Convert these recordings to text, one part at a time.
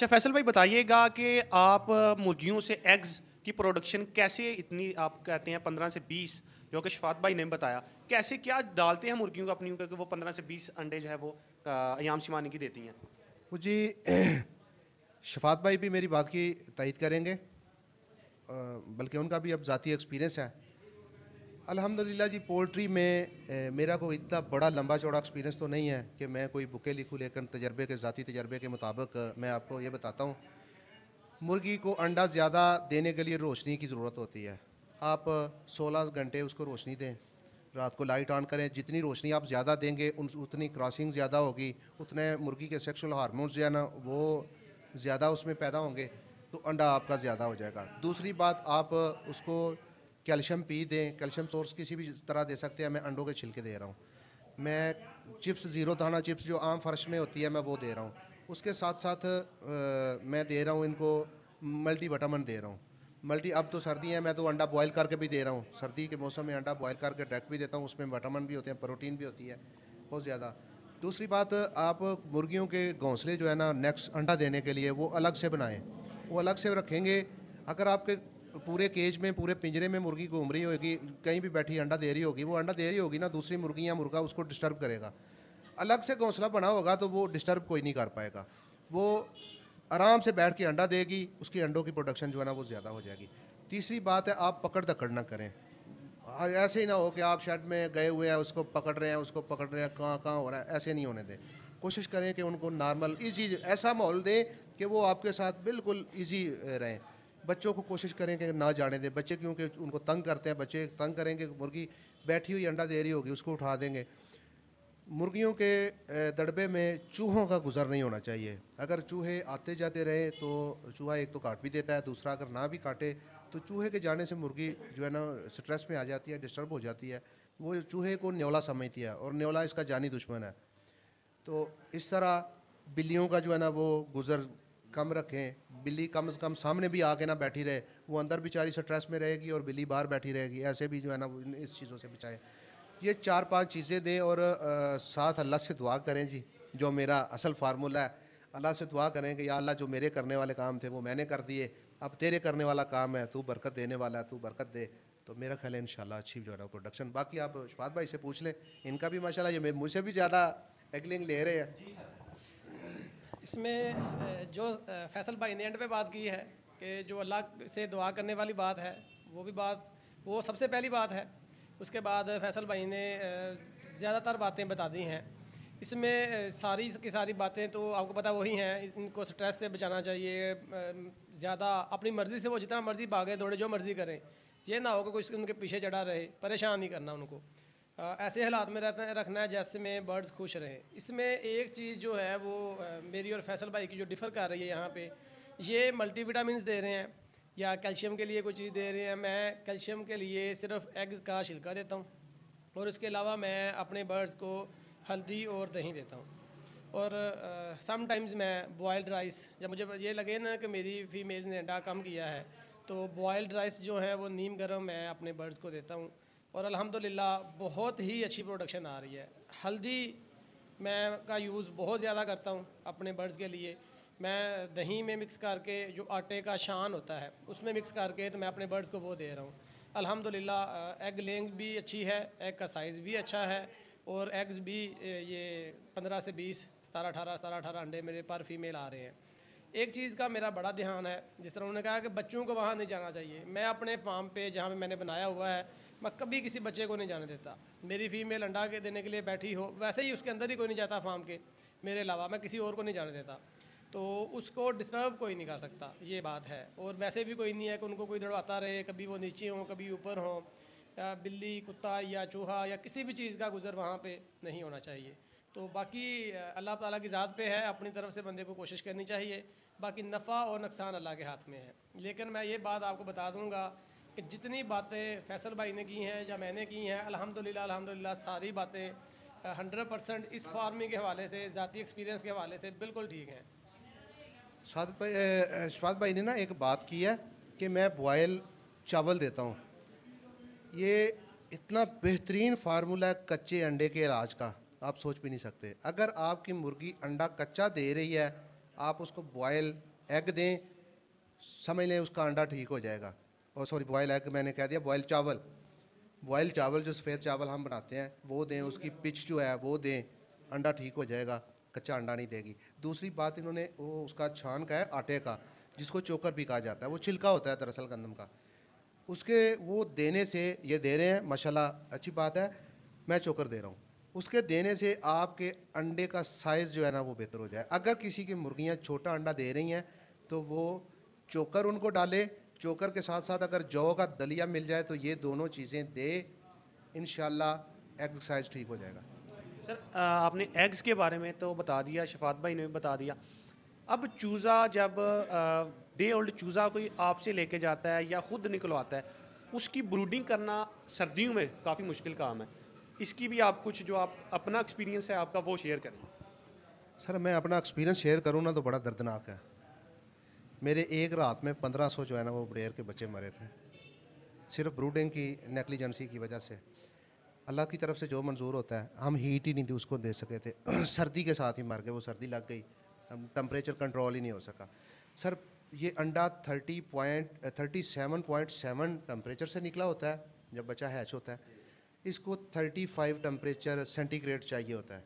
अच्छा फैसल भाई बताइएगा कि आप मुर्गियों से एग्स की प्रोडक्शन कैसे इतनी, आप कहते हैं, पंद्रह से बीस, जो कि शफात भाई ने बताया, कैसे, क्या डालते हैं मुर्गियों को अपनी, क्योंकि वो पंद्रह से बीस अंडे जो है वो अयाम सिमानी की देती हैं? जी शफात भाई भी मेरी बात की तइद करेंगे बल्कि उनका भी अब ज़ाती एक्सपीरियंस है। अल्हम्दुलिल्लाह जी, पोल्ट्री में मेरा कोई इतना बड़ा लंबा चौड़ा एक्सपीरियंस तो नहीं है कि मैं कोई बुके लिखूँ, लेकिन तजर्बे के, ज़ाती तजर्बे के मुताबिक मैं आपको ये बताता हूँ, मुर्गी को अंडा ज़्यादा देने के लिए रोशनी की ज़रूरत होती है। आप 16 घंटे उसको रोशनी दें, रात को लाइट ऑन करें, जितनी रोशनी आप ज़्यादा देंगे उतनी क्रॉसिंग ज़्यादा होगी, उतने मुर्गी के सेक्सुअल हार्मोन्स जो है ना, वो ज़्यादा उसमें पैदा होंगे तो अंडा आपका ज़्यादा हो जाएगा। दूसरी बात, आप उसको कैल्शियम पी दें कैल्शियम सोर्स किसी भी तरह दे सकते हैं मैं अंडों के छिलके दे रहा हूँ। मैं चिप्स ज़ीरो दाना चिप्स जो आम फर्श में होती है मैं वो दे रहा हूँ। उसके साथ साथ अ, मैं दे रहा हूँ इनको मल्टी विटामिन दे रहा हूँ। मल्टी अब तो सर्दी है मैं तो अंडा बॉयल करके भी दे रहा हूँ। सर्दी के मौसम में अंडा बॉयल करके डायरेक्ट भी देता हूँ उसमें विटामिन भी होते हैं प्रोटीन भी होती है बहुत ज़्यादा। दूसरी बात आप मुर्गियों के घोंसले जो है ना नेक्स्ट अंडा देने के लिए वो अलग से बनाएँ। वो अलग से रखेंगे। अगर आपके पूरे केज में, पूरे पिंजरे में मुर्गी घूम रही होगी, कहीं भी बैठी अंडा दे रही होगी, वो अंडा दे रही होगी ना, दूसरी मुर्गी या मुर्गा उसको डिस्टर्ब करेगा। अलग से घोंसला बना होगा तो वो डिस्टर्ब कोई नहीं कर पाएगा। वो आराम से बैठ के अंडा देगी, उसकी अंडों की प्रोडक्शन जो है ना वो ज़्यादा हो जाएगी। तीसरी बात है, आप पकड़ दकड़ ना करें। ऐसे ही ना हो कि आप शेड में गए हुए हैं, उसको पकड़ रहे हैं, उसको पकड़ रहे हैं, कहाँ कहाँ हो रहा है, ऐसे नहीं होने दें। कोशिश करें कि उनको नॉर्मल इजी ऐसा माहौल दें कि वो आपके साथ बिल्कुल इजी रहें। बच्चों को कोशिश करें कि ना जाने दें। बच्चे क्योंकि उनको तंग करते हैं, बच्चे तंग करेंगे मुर्गी बैठी हुई अंडा दे रही होगी, उसको उठा देंगे। मुर्गियों के दड़बे में चूहों का गुजर नहीं होना चाहिए। अगर चूहे आते जाते रहे तो चूहा एक तो काट भी देता है, दूसरा अगर ना भी काटे तो चूहे के जाने से मुर्गी जो है ना स्ट्रेस में आ जाती है डिस्टर्ब हो जाती है। वो चूहे को न्योला समझती है और न्योला इसका जानी दुश्मन है। तो इस तरह बिल्लियों का जो है ना, वो गुज़र कम रखें। बिल्ली कम से कम सामने भी आके ना बैठी रहे। वो अंदर बेचारी स्ट्रेस में रहेगी और बिल्ली बाहर बैठी रहेगी। ऐसे भी जो है ना इस चीज़ों से बचाएँ। ये चार पाँच चीज़ें दें और अ, साथ अल्लाह से दुआ करें जी जो मेरा असल फार्मूला है। अल्लाह से दुआ करें कि या अल्लाह जो मेरे करने वाले काम थे वो मैंने कर दिए। अब तेरे करने वाला काम है तू बरकत देने वाला है तू बरकत दे। तो मेरा ख्याल है इंशाल्लाह अच्छी जो है प्रोडक्शन बाकी आप शफात भाई से पूछ लें। इनका भी माशाल्लाह ये मुझसे भी ज़्यादा एगलिंग ले रहे हैं। इसमें जो फैसल भाई ने एंड पे बात की है कि जो अल्लाह से दुआ करने वाली बात है, वो भी बात, वो सबसे पहली बात है। उसके बाद फैसल भाई ने ज़्यादातर बातें बता दी हैं। इसमें सारी की सारी बातें तो आपको पता वही हैं, इनको स्ट्रेस से बचाना चाहिए ज़्यादा अपनी मर्ज़ी से वो जितना मर्ज़ी भागे, दौड़े, जो मर्ज़ी करें। ये ना हो कि कोई उनके पीछे चढ़ा रहे, परेशान नहीं करना उनको। ऐसे हालात में रहते हैं रखना है जैसे में बर्ड्स खुश रहें। इसमें एक चीज़ जो है वो मेरी और फैसल भाई की जो डिफ़र कर रही है यहाँ पे, ये मल्टीविटामिन दे रहे हैं, या कैल्शियम के लिए कोई चीज़ दे रहे हैं। मैं कैल्शियम के लिए सिर्फ़ एग्स का छिलका देता हूँ, और इसके अलावा मैं अपने बर्ड्स को हल्दी और दही देता हूँ। और समटाइम्स मैं बॉयल्ड राइस जब मुझे ये लगे ना कि मेरी फीमेल ने अंडा कम किया है तो बॉयल्ड राइस जो है वो नीम गर्म मैं अपने बर्ड्स को देता हूँ। और अल्हम्दुलिल्लाह, बहुत ही अच्छी प्रोडक्शन आ रही है। हल्दी मैं का यूज़ बहुत ज़्यादा करता हूँ अपने बर्ड्स के लिए। मैं दही में मिक्स करके जो आटे का शान होता है, उसमें मिक्स करके तो मैं अपने बर्ड्स को वो दे रहा हूँ। अल्हम्दुलिल्लाह एग लेंग भी अच्छी है एग का साइज़ भी अच्छा है और एग्स भी ये पंद्रह से बीस, सतारह, अठारह सतारह, अठारह अंडे मेरे पर फीमेल आ रहे हैं। एक चीज़ का मेरा बड़ा ध्यान है, जिस तरह उन्होंने कहा कि बच्चों को वहाँ नहीं जाना चाहिए। मैं अपने फार्म पे जहाँ पे मैंने बनाया हुआ है मैं कभी किसी बच्चे को नहीं जाने देता। मेरी फीमेल अंडा के देने के लिए बैठी हो, वैसे ही उसके अंदर ही कोई नहीं जाता फार्म के, मेरे अलावा मैं किसी और को नहीं जाने देता। तो उसको डिस्टर्ब कोई नहीं कर सकता, ये बात है। और वैसे भी कोई नहीं है कि उनको कोई दौड़ाता रहे, कभी वो नीचे हों, कभी ऊपर हों, या बिल्ली, कुत्ता, या चूहा, या किसी भी चीज़ का गुजर वहाँ पे नहीं होना चाहिए। तो बाकी अल्लाह ताला की ज़ात पे है, अपनी तरफ़ से बंदे को कोशिश करनी चाहिए। बाकी नफ़ा और नुकसान अल्लाह के हाथ में है। लेकिन मैं ये बात आपको बता दूँगा कि जितनी बातें फैसल भाई ने की हैं या मैंने की हैं, अल्हम्दुलिल्लाह अल्हम्दुलिल्लाह, सारी बातें हंड्रेड परसेंट इस फ़ार्मिंग के हवाले से, ज़ाती एक्सपीरियंस के हवाले से बिल्कुल ठीक हैं। सादत भाई शफात भाई ने ना एक बात की है कि मैं बॉयल चावल देता हूँ। ये इतना बेहतरीन फार्मूला है कच्चे अंडे के इलाज का, आप सोच भी नहीं सकते। अगर आपकी मुर्गी अंडा कच्चा दे रही है, आप उसको बॉयल एग दें, समझ लें उसका अंडा ठीक हो जाएगा। और सॉरी बॉयल एग मैंने कह दिया बॉयल चावल। बॉयल चावल, जो सफ़ेद चावल हम बनाते हैं, वो दें, उसकी पिच जो है, वो दें, अंडा ठीक हो जाएगा, कच्चा अंडा नहीं देगी। दूसरी बात इन्होंने, वो उसका छान का है, आटे का, जिसको चोकर भी कहा जाता है, वो छिलका होता है दरअसल गंदम का। उसके, वो देने से ये दे रहे हैं माशाल्लाह अच्छी बात है, मैं चोकर दे रहा हूँ। उसके देने से आपके अंडे का साइज़ जो है ना, वो बेहतर हो जाए। अगर किसी की मुर्गियाँ छोटा अंडा दे रही हैं तो वो चोकर उनको डाले चोकर के साथ साथ अगर जौ का दलिया मिल जाए तो ये दोनों चीज़ें दे इन एग साइज़ ठीक हो जाएगा। सर आपने एग्स के बारे में तो बता दिया शफात भाई ने भी बता दिया। अब चूज़ा जब डे ओल्ड चूज़ा कोई आपसे लेके जाता है या ख़ुद निकलवाता है उसकी ब्रूडिंग करना सर्दियों में काफ़ी मुश्किल काम है। इसकी भी आप कुछ जो आप अपना एक्सपीरियंस है आपका वो शेयर करें। सर मैं अपना एक्सपीरियंस शेयर करूँ ना तो बड़ा दर्दनाक है। मेरे एक रात में पंद्रह सौ जो है ना वो ब्रेयर के बच्चे मरे थे। सिर्फ़ ब्रूडिंग की, नेगलीजेंसी की वजह से। अल्लाह की तरफ़ से जो मंजूर होता है, हम हीट ही नहीं थी उसको दे सके थे। सर्दी के साथ ही मर गए, वो सर्दी लग गई। टम्परेचर कंट्रोल ही नहीं हो सका। सर, ये अंडा thirty point thirty seven point seven temperature से निकला होता है, जब बच्चा हैच होता है। इसको थर्टी फाइव टम्परेचर सेंटीग्रेड चाहिए होता है।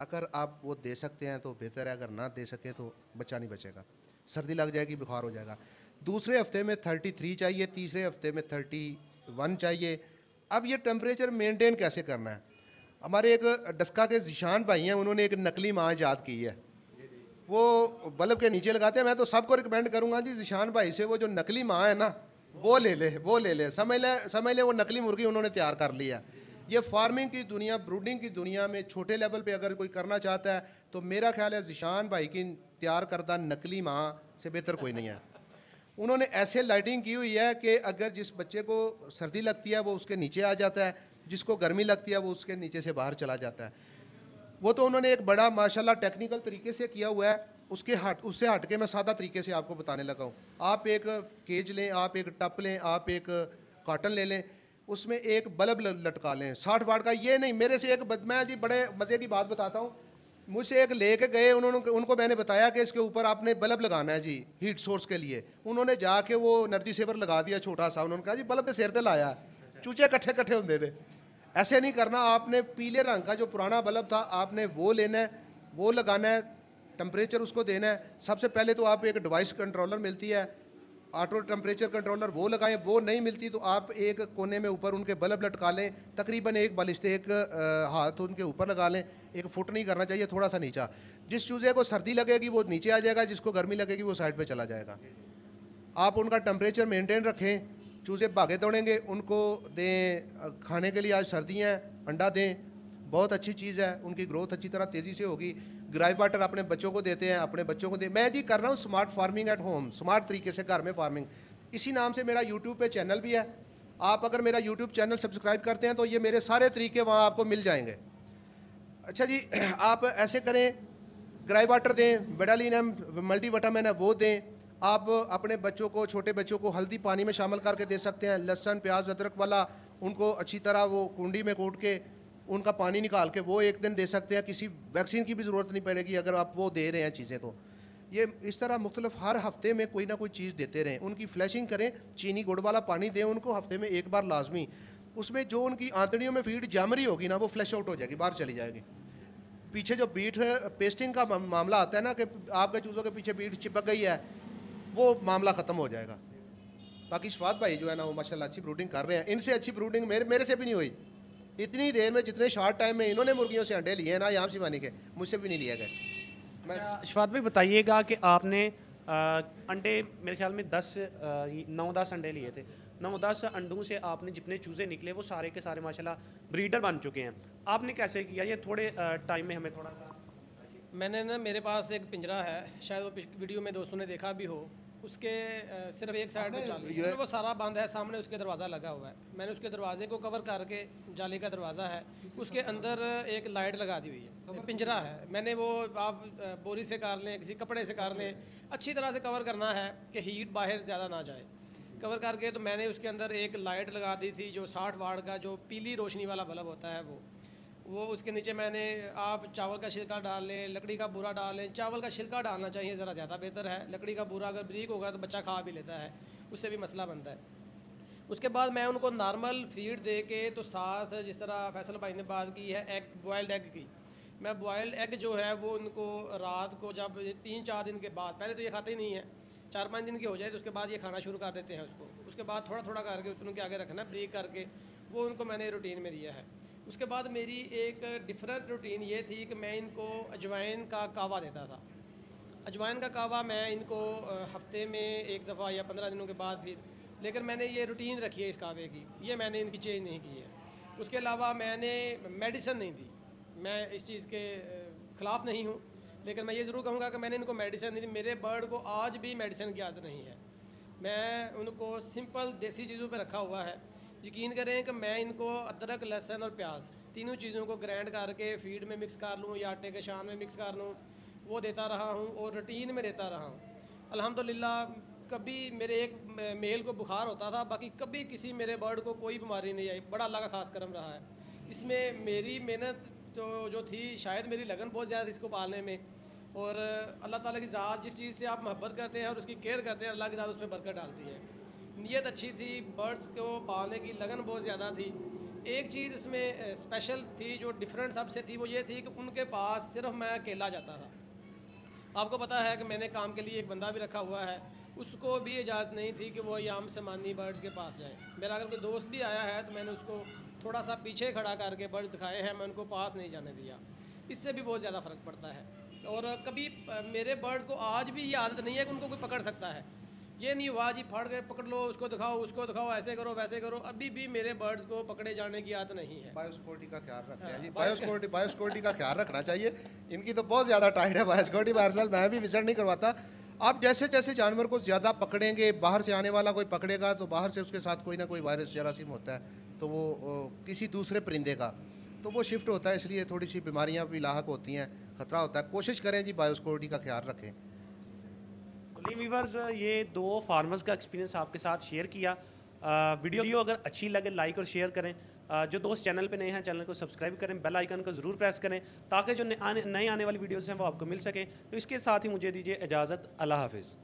अगर आप वो दे सकते हैं तो बेहतर है, अगर ना दे सके तो बच्चा नहीं बचेगा। सर्दी लग जाएगी, बुखार हो जाएगा। दूसरे हफ़्ते में थर्टी थ्री चाहिए, तीसरे हफ़्ते में थर्टी वन चाहिए। अब ये टेम्परेचर मेंटेन कैसे करना है? हमारे एक डस्का के जिशान भाई हैं, उन्होंने एक नकली माँ ईजाद की है। वो बल्ब के नीचे लगाते हैं, मैं तो सबको रिकमेंड करूँगा जी, जिशान भाई से वो जो नकली माँ है ना, वो ले ले, वो ले ले। समझ ले समझ ले वो नकली मुर्गी उन्होंने तैयार कर लिया ये फ़ार्मिंग की दुनिया ब्रूडिंग की दुनिया में छोटे लेवल पे अगर कोई करना चाहता है तो मेरा ख्याल है जिशान भाई की तैयार करदा नकली माँ से बेहतर कोई नहीं है। उन्होंने ऐसे लाइटिंग की हुई है कि अगर जिस बच्चे को सर्दी लगती है, वो उसके नीचे आ जाता है, जिसको गर्मी लगती है, वो उसके नीचे से बाहर चला जाता है। वो तो उन्होंने एक बड़ा, माशाल्लाह टेक्निकल तरीके से किया हुआ है। उसके हट, उससे हट के मैं सादा तरीके से आपको बताने लगा हूँ। आप एक केज लें, आप एक टप लें, आप एक कॉटन ले लें, उसमें एक बल्ब लटका लें। साठ वाट का ये नहीं, मेरे से एक मैं जी बड़े मज़े की बात बताता हूँ। मुझसे एक लेके गए, उन्होंने उनको मैंने बताया कि इसके ऊपर आपने बल्ब लगाना है जी हीट सोर्स के लिए। उन्होंने जाके वो एनर्जी सेवर लगा दिया छोटा सा, उन्होंने कहा, जी, बल्ब तो सिर से लाया चूचे कट्ठे कट्ठे होंगे थे ऐसे नहीं करना, आपने पीले रंग का जो पुराना बल्ब था, आपने वो लेना है, वो लगाना है टम्परेचर उसको देना है। सबसे पहले तो आप एक डिवाइस कंट्रोलर मिलती है ऑटो टेम्परेचर कंट्रोलर वो लगाएँ, वो नहीं मिलती तो आप एक कोने में ऊपर उनके बल्ब लटका लें, तकरीबन एक बलिश्ते एक हाथ उनके ऊपर लगा लें, एक फुट नहीं करना चाहिए थोड़ा सा नीचा। जिस चूज़े को सर्दी लगेगी, वो नीचे आ जाएगा, जिसको गर्मी लगेगी, वो साइड पर चला जाएगा। आप उनका टेम्परेचर मेनटेन रखें, चूज़े भागे दौड़ेंगे, उनको दें खाने के लिए आज सर्दी हैं, अंडा दें, बहुत अच्छी चीज़ है, उनकी ग्रोथ अच्छी तरह तेज़ी से होगी। ग्राई वाटर अपने बच्चों को देते हैं, अपने बच्चों को दे, मैं जी कर रहा हूँ smart farming at home smart तरीके से घर में फ़ार्मिंग इसी नाम से मेरा यूट्यूब पे चैनल भी है। आप अगर मेरा यूट्यूब चैनल सब्सक्राइब करते हैं तो ये मेरे सारे तरीके वहाँ आपको मिल जाएँगे। अच्छा जी, आप ऐसे करें ग्राई वाटर दें बेडालिन एम मल्टी वटामिन है, वो दें। आप अपने बच्चों को, छोटे बच्चों को हल्दी पानी में शामिल करके दे सकते हैं। लहसन, प्याज, अदरक वाला, उनको अच्छी तरह वो कुंडी में कूट के उनका पानी निकाल के वो एक दिन दे सकते हैं, किसी वैक्सीन की भी ज़रूरत नहीं पड़ेगी अगर आप वो दे रहे हैं चीज़ें तो। ये इस तरह मुख्तलिफ़ हर हफ़्ते में कोई ना कोई चीज़ देते रहें, उनकी फ्लैशिंग करें, चीनी गुड़ वाला पानी दें, उनको हफ़्ते में एक बार लाजमी। उसमें जो उनकी आंतड़ियों में फ़ीड जम रही होगी ना, वो फ्लैश आउट हो जाएगी, बाहर चली जाएगी। पीछे जो बीट पेस्टिंग का मामला आता है ना कि आपके चूज़ों के पीछे बीट चिपक गई है, वो मामला ख़त्म हो जाएगा। बाकी शफात भाई जो है ना, वो माशाल्लाह अच्छी ब्रूडिंग कर रहे हैं। इनसे अच्छी ब्रूडिंग मेरे मेरे से भी नहीं हुई। इतनी देर में जितने शॉर्ट टाइम में इन्होंने मुर्गियों से अंडे लिए ना यहाँ सिवानी के मुझसे भी नहीं लिए गए। मैं अच्छा, शफात भाई बताइएगा कि आपने आ, अंडे मेरे ख्याल में दस नौ दस अंडे लिए थे। नौ दस अंडों से आपने जितने चूज़े निकले वो सारे के सारे माशाल्लाह ब्रीडर बन चुके हैं। आपने कैसे किया? ये थोड़े टाइम में हमें थोड़ा सा मैंने ना मेरे पास एक पिंजरा है शायद वो वीडियो में दोस्तों ने देखा भी हो। उसके सिर्फ़ एक साइड में चालू वो सारा बंद है सामने उसके दरवाज़ा लगा हुआ है। मैंने उसके दरवाजे को कवर करके जाली का दरवाज़ा है उसके अंदर एक लाइट लगा दी हुई है पिंजरा है। मैंने वो आप बोरी से कार लें किसी कपड़े से कार लें अच्छी तरह से कवर करना है कि हीट बाहर ज़्यादा ना जाए। कवर करके तो मैंने उसके अंदर एक लाइट लगा दी थी जो साठ वाट का जो पीली रोशनी वाला बल्ब होता है वो। वो उसके नीचे मैंने, आप चावल का छिलका डाल लें, लकड़ी का बूरा डाल लें, चावल का छिलका डालना चाहिए, ज़रा ज़्यादा बेहतर है। लकड़ी का बूरा अगर ब्रीक होगा तो बच्चा खा भी लेता है, उससे भी मसला बनता है। उसके बाद मैं उनको नॉर्मल फ़ीड दे के तो साथ जिस तरह फैसल भाई ने बात की है एग बॉयल्ड एग की। मैं बॉयल्ड एग जो है, वो उनको रात को जब तीन चार दिन के बाद, पहले तो ये खाते ही नहीं है, चार पाँच दिन के हो जाए तो उसके बाद ये खाना शुरू कर देते हैं उसको। उसके बाद थोड़ा थोड़ा करके उनके आगे रखना ब्रेक करके, वो उनको मैंने रूटीन में दिया है। उसके बाद मेरी एक डिफरेंट रूटीन ये थी कि मैं इनको अजवाइन का कावा देता था। अजवाइन का कावा मैं इनको हफ़्ते में एक दफ़ा या पंद्रह दिनों के बाद फिर लेकिन मैंने ये रूटीन रखी है इस कावे की। ये मैंने इनकी चेंज नहीं की है। उसके अलावा मैंने मेडिसिन नहीं दी। मैं इस चीज़ के ख़िलाफ़ नहीं हूँ, लेकिन मैं ये ज़रूर कहूँगा कि मैंने इनको मेडिसिन नहीं दी। मेरे बर्ड को आज भी मेडिसिन की आदत नहीं है। मैं उनको सिंपल देसी चीज़ों पर रखा हुआ है। यकीन करें कि मैं इनको अदरक, लहसुन और प्याज तीनों चीज़ों को ग्राइंड करके फ़ीड में मिक्स कर लूँ या आटे के शान में मिक्स कर लूँ, वो देता रहा हूँ और रूटीन में देता रहा हूँ। अल्हम्दुलिल्लाह, कभी मेरे एक मेल को बुखार होता था, बाकी कभी किसी मेरे बर्ड को कोई बीमारी नहीं आई, बड़ा अल्लाह का खास करम रहा है। इसमें मेरी मेहनत तो जो थी, शायद मेरी लगन बहुत ज़्यादा इसको पालने में और अल्लाह ताला की ज़ात, जिस चीज़ से आप मोहब्बत करते हैं और उसकी केयर करते हैं, अल्लाह की ज़ात उसमें बरकत डालती है। नीयत अच्छी थी बर्ड्स को पालने की लगन बहुत ज़्यादा थी। एक चीज़ इसमें स्पेशल थी जो डिफरेंट सबसे थी, वो ये थी कि उनके पास सिर्फ़ मैं अकेला जाता था। आपको पता है कि मैंने काम के लिए एक बंदा भी रखा हुआ है, उसको भी इजाज़त नहीं थी कि वो याम समानी बर्ड्स के पास जाए। मेरा अगर कोई दोस्त भी आया है तो मैंने उसको थोड़ा सा पीछे खड़ा करके बर्ड दिखाए हैं, मैं उनको पास नहीं जाने दिया। इससे भी बहुत ज़्यादा फ़र्क पड़ता है। और कभी मेरे बर्ड्स को आज भी ये आदत नहीं है कि उनको कोई पकड़ सकता है। ये नहीं हुआ जी फाड़ गए पकड़ लो उसको दिखाओ उसको दिखाओ ऐसे करो वैसे करो। अभी भी मेरे बर्ड्स को पकड़े जाने की आदत नहीं है। बायोसिक्योरिटी का ख्याल रखना जी। बायो- बायोसिक्योरिटी बायोसिक्योरिटी का ख्याल रखना चाहिए। इनकी तो बहुत ज़्यादा टाइट है बायोसिक्योरिटी पार्सल मैं भी विज़िट नहीं करवाता। आप जैसे जैसे जानवर को ज़्यादा पकड़ेंगे बाहर से आने वाला कोई पकड़ेगा तो बाहर से उसके साथ कोई ना कोई वायरस जरासीम होता है तो वो किसी दूसरे परिंदे का। तो वो शिफ्ट होता है इसलिए थोड़ी सी बीमारियाँ भी लाक होती हैं ख़तरा होता है। कोशिश करें जी बायोसिक्योरिटी का ख्याल रखें। वीवर्स ये दो फार्मर्स का एक्सपीरियंस आपके साथ शेयर किया। आ, वीडियो अगर अच्छी लगे लाइक और शेयर करें। आ, जो दोस्त चैनल पे नए हैं चैनल को सब्सक्राइब करें बेल आइकन को ज़रूर प्रेस करें ताकि जो नए आने नए आने वाली वीडियोस हैं वो आपको मिल सकें। तो इसके साथ ही मुझे दीजिए इजाज़त अल्लाह हाफिज़।